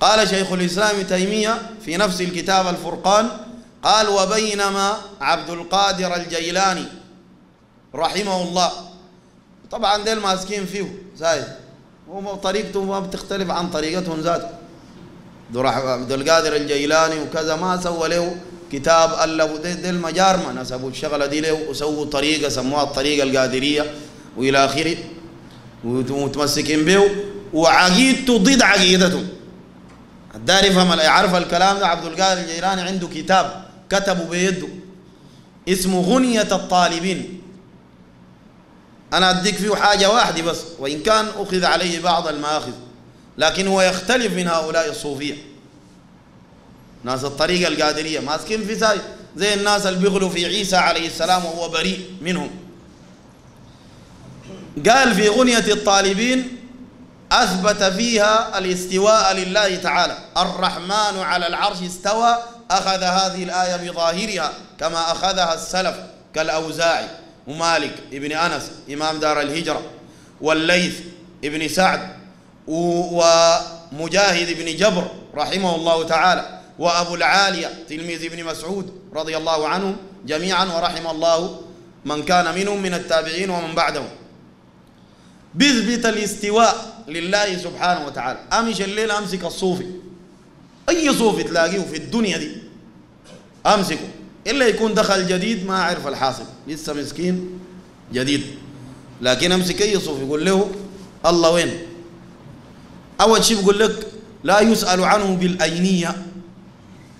قال شيخ الإسلام تيمية في نفس الكتاب الفرقان قال وبينما عبد القادر الجيلاني رحمه الله. طبعا ديل ماسكين فيه زايد. وطريقته ما بتختلف عن طريقتهم ذاته عبد القادر الجيلاني وكذا ما سوى له كتاب ألفوا دي, دي المجارمة نسبوا الشغلة دي له وسووا طريقة سموها الطريقة القادرية وإلى آخره. ومتمسكين به وعقيدته ضد عقيدتهم الدار يفهم يعرف الكلام ده. عبد القادر الجيلاني عنده كتاب كتبه بيده اسمه غنية الطالبين. أنا أديك فيه حاجة واحدة بس وإن كان أخذ عليه بعض المآخذ لكن هو يختلف من هؤلاء الصوفية. ناس الطريقة القادرية ماسكين في ساي زي الناس اللي بيغلوا في عيسى عليه السلام وهو بريء منهم. قال في غنية الطالبين أثبت فيها الاستواء لله تعالى. الرحمن على العرش استوى أخذ هذه الآية بظاهرها كما أخذها السلف كالأوزاعي ومالك ابن أنس إمام دار الهجرة والليث ابن سعد ومجاهد بن جبر رحمه الله تعالى وأبو العالية تلميذ ابن مسعود رضي الله عنهم جميعا ورحم الله من كان منهم من التابعين ومن بعدهم. بيثبت الاستواء لله سبحانه وتعالى. امشي الليل أمسك الصوفي. أي صوفي تلاقيه في الدنيا دي؟ أمسكه. إلا يكون دخل جديد ما أعرف الحاصل. لسه مسكين جديد. لكن أمسك أي صوفي يقول له الله وين؟ أول شيء بقول لك لا يسأل عنه بالأينية.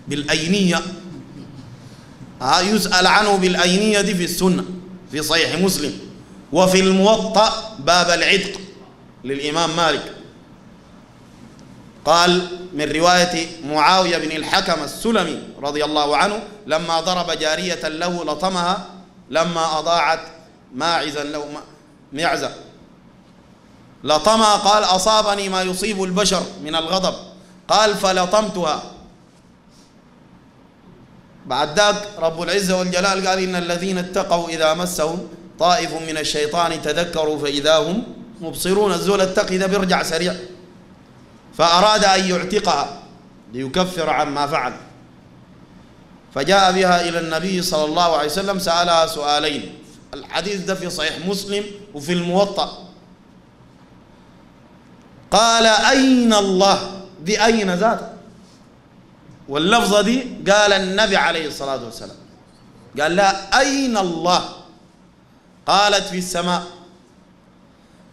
بالأينية. ها يسأل عنه بالأينية دي في السنة في صحيح مسلم. وفي الموطأ باب العتق للإمام مالك. قال من رواية معاوية بن الحكم السلمي رضي الله عنه لما ضرب جارية له لطمها لما أضاعت ماعزا له معزة. لطمها قال أصابني ما يصيب البشر من الغضب. قال فلطمتها. بعد ذاك رب العزة والجلال قال إن الذين اتقوا إذا مسهم طائف من الشيطان تذكروا فإذا هم مبصرون. الزول التقي ده بيرجع سريع فأراد أن يعتقها ليكفر عما فعل. فجاء بها إلى النبي صلى الله عليه وسلم سألها سؤالين. الحديث ده في صحيح مسلم وفي الموطأ. قال أين الله؟ بأين ذاته؟ واللفظة دي قال النبي عليه الصلاة والسلام. قال لا أين الله؟ قالت في السماء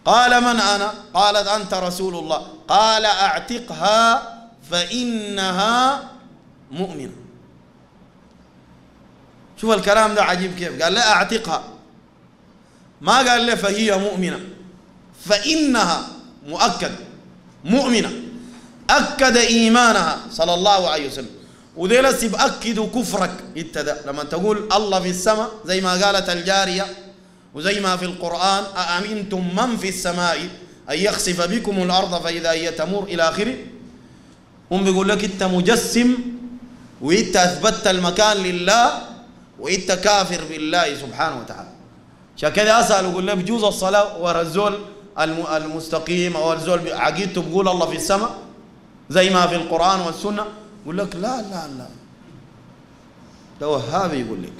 قال من أنا؟ قالت أنت رسول الله. قال أعتقها فإنها مؤمنة. شوف الكلام ده عجيب كيف؟ قال لا أعتقها. ما قال له فهي مؤمنة. فإنها مؤكد مؤمنة. أكد إيمانها صلى الله عليه وسلم. وديل بأكدوا كفرك. اتدا لما تقول الله في السماء زي ما قالت الجارية وزي ما في القرآن أأمنتم من في السماء أن يخسف بكم الأرض فإذا هي تمور إلى آخره؟ هم بيقول لك أنت مجسم وأنت أثبتت المكان لله وأنت كافر بالله سبحانه وتعالى. عشان كده أسأل يقول لك بجوز الصلاة ورا الزول المستقيم أو الزول عقيدته بقول الله في السماء؟ زي ما في القرآن والسنة؟ يقول لك لا لا لا. ده وهابي يقول لك.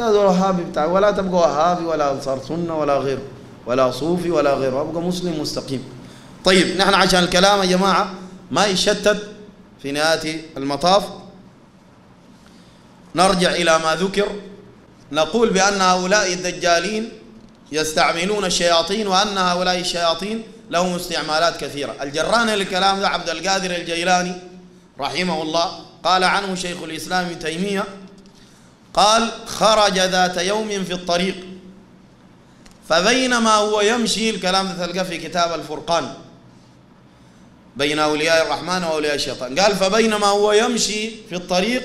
هذا وهابي بتاع ولا تبقى وهابي ولا أنصار سنة ولا غيره ولا صوفي ولا غيره أبقى مسلم مستقيم. طيب نحن عشان الكلام يا جماعة ما يشتت في نهاية المطاف. نرجع إلى ما ذكر. نقول بأن هؤلاء الدجالين يستعملون الشياطين وأن هؤلاء الشياطين لهم استعمالات كثيرة. الجران للكلام ده عبد القادر الجيلاني رحمه الله قال عنه شيخ الإسلام تيمية قال خرج ذات يوم في الطريق. فبينما هو يمشي الكلام ده تلقاه في كتاب الفرقان. بين أولياء الرحمن وأولياء الشيطان. قال فبينما هو يمشي في الطريق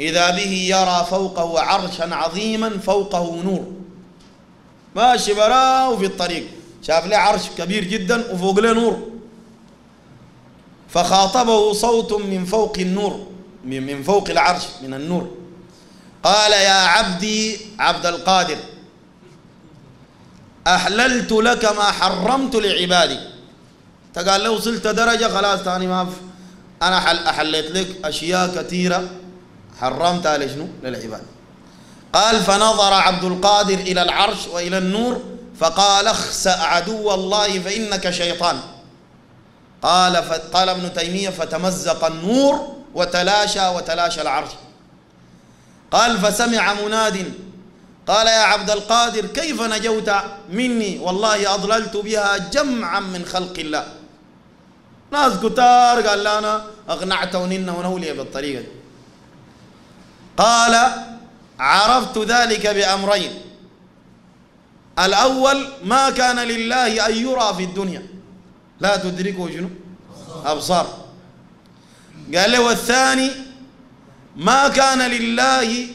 إذا به يرى فوقه عرشا عظيما فوقه نور. ماشي براه في الطريق. شاف له عرش كبير جدا وفوق له نور. فخاطبه صوت من فوق النور من فوق العرش من النور. قال يا عبدي عبد القادر أحللت لك ما حرمت لعبادي. تقال له وصلت درجة خلاص تاني ما في. أنا حل أحليت لك أشياء كثيرة حرمتها لشنو؟ للعباد. قال فنظر عبد القادر إلى العرش وإلى النور فقال اخسأ عدو الله فإنك شيطان. قال قال ابن تيمية فتمزق النور وتلاشى وتلاشى العرش. قال فسمع مناد قال يا عبد القادر كيف نجوت مني؟ والله أضللت بها جمعا من خلق الله. ناس كتار قال لنا أقنعت وننا ونولي بالطريقة دي. قال عرفت ذلك بأمرين. الأول ما كان لله أن يرى في الدنيا. لا تدركه شنو؟ أبصار. قال له والثاني ما كان لله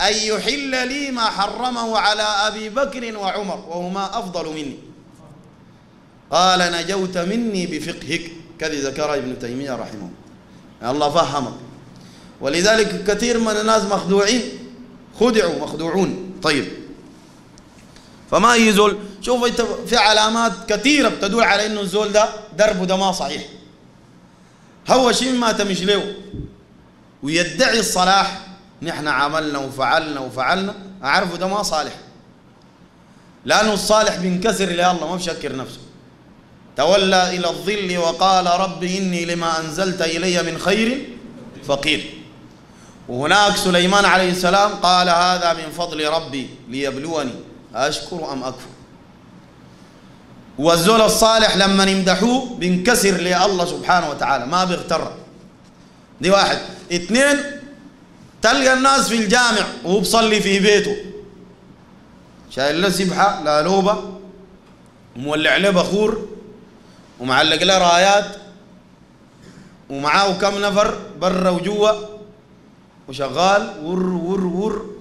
أن يحل لي ما حرمه على أبي بكر وعمر وهما أفضل مني. قال نجوت مني بفقهك كذي ذكر ابن تيمية رحمه الله. فهمك ولذلك كثير من الناس مخدوعين. خدعوا مخدوعون. طيب. فما يزول شوف إنت في علامات كثيرة بتدل على إنه الزول ده دربه ده ما صحيح. هو شيء ما تمش له. ويدعي الصلاح نحن عملنا وفعلنا وفعلنا. أعرفه ده ما صالح. لأنه الصالح بينكسر لله ما بشكر نفسه. تولى إلى الظل وقال رب إني لما أنزلت إلي من خير فقير. وهناك سليمان عليه السلام قال هذا من فضل ربي ليبلوني. أشكر أم أكفر؟ والزول الصالح لما يمدحوه بينكسر لله سبحانه وتعالى ما بيغتر. دي واحد. اثنين تلقى الناس في الجامع وهو بصلي في بيته. شايل له سبحة لا لوبة ومولع له بخور ومعلق له رايات ومعاه كم نفر برا وجوا وشغال ور ور ور.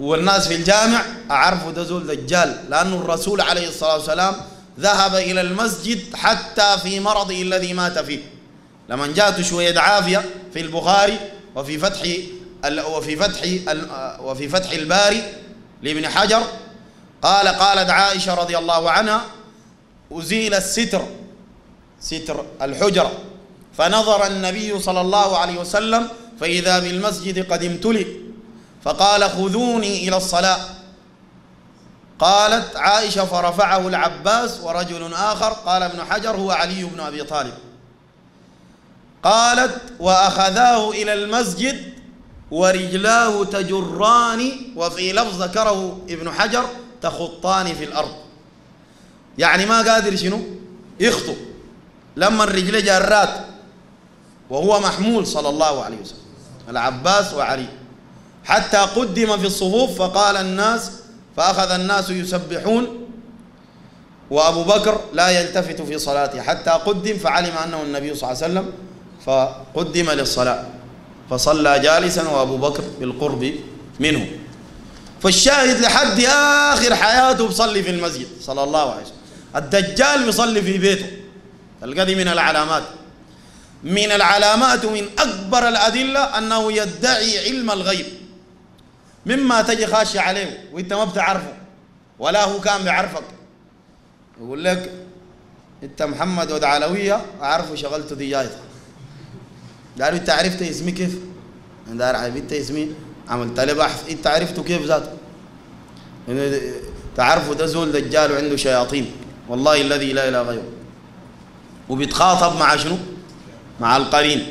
والناس في الجامع أعرفوا ده زول دجال لأنه الرسول عليه الصلاة والسلام ذهب إلى المسجد حتى في مرضه الذي مات فيه. لما جاءت شوية عافية في البخاري وفي فتح وفي فتح وفي فتح الباري لابن حجر قال قالت عائشة رضي الله عنها أزيل الستر ستر الحجرة فنظر النبي صلى الله عليه وسلم فإذا بالمسجد قد امتلئ فقال خذوني إلى الصلاة. قالت عائشة فرفعه العباس ورجل آخر قال ابن حجر هو علي بن أبي طالب. قالت وأخذاه إلى المسجد ورجلاه تجران وفي لفظ ذكره ابن حجر تخطان في الأرض. يعني ما قادر شنو؟ يخطو. لما الرجل جرات وهو محمول صلى الله عليه وسلم العباس وعلي حتى قدم في الصفوف فقال الناس فأخذ الناس يسبحون وأبو بكر لا يلتفت في صلاته. حتى قدم فعلم أنه النبي صلى الله عليه وسلم فقدم للصلاة فصلى جالسا وأبو بكر بالقرب منه. فالشاهد لحد آخر حياته بصلي في المسجد صلى الله عليه وسلم. الدجال بيصلي في بيته. القدي من العلامات. من العلامات ومن أكبر الأدلة أنه يدعي علم الغيب. مما تجي خاشي عليه وإنت ما بتعرفه ولا هو كان بيعرفك. يقول لك إنت محمد ود علوية أعرفه شغلته ديايته قالوا انت عرفت اسمي كيف؟ عارف انت اسمي. عملت له بحث. انت عرفته كيف ذاته؟ تعرفوا ده زول دجال وعنده شياطين. والله الذي لا إله غيره. وبيتخاطب مع شنو؟ مع القرين.